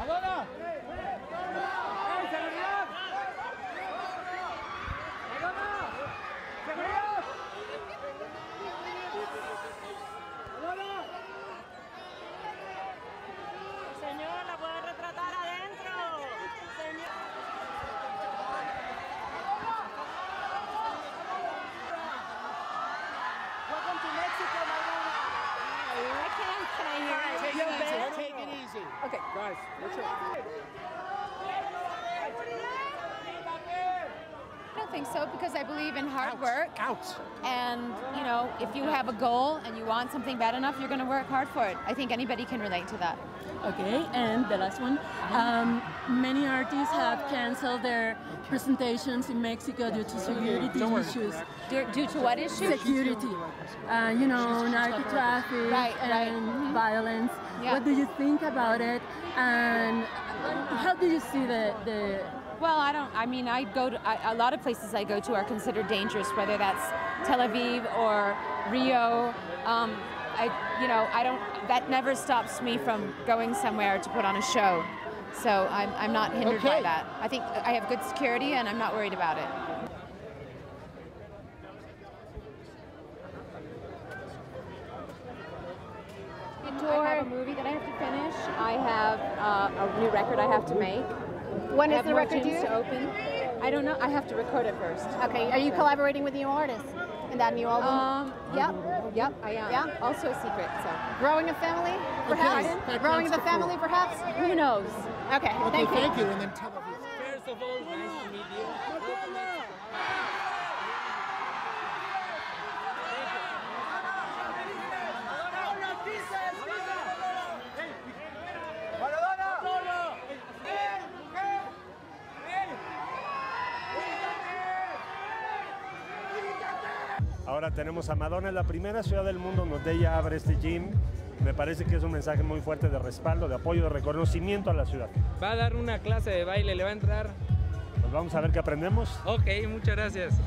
Agora! Can I hear it? Take it easy. Take it easy. Okay. Guys, what's up? I don't think so because I believe in hard work. Out. And, you know, if you have a goal and you want something bad enough, you're going to work hard for it. I think anybody can relate to that. Okay, and the last one. Um, many artists have canceled their presentations in Mexico due to security issues. Due, due to what issues? Security, uh, you know, narco traffic Right, right. and Mhm. violence. Yeah. What do you think about it? And how do you see the, the Well, I don't. I mean, I go to I, a lot of places I go to are considered dangerous, whether that's Tel Aviv or Rio. Um, I, you know, I don't. That never stops me from going somewhere to put on a show. So I'm, I'm not hindered by that. I think I have good security, and I'm not worried about it. A movie that I have to finish. I have uh, a new record I have to make. When I is the record gyms due? to open? I don't know. I have to record it first. Okay, are you collaborating with new artists in that new album? Um, yep, yep, I am. Yeah? Also a secret, so. Growing a family, perhaps? that Growing counts the for family, perhaps? Who knows? Okay, Okay, thank you. thank you. And then Tel Aviv. First of all, nice to meet you. Ahora tenemos a Madonna en la primera ciudad del mundo donde ella abre este gym. Me parece que es un mensaje muy fuerte de respaldo, de apoyo, de reconocimiento a la ciudad. Va a dar una clase de baile, le va a entrar. Pues vamos a ver qué aprendemos. Ok, muchas gracias.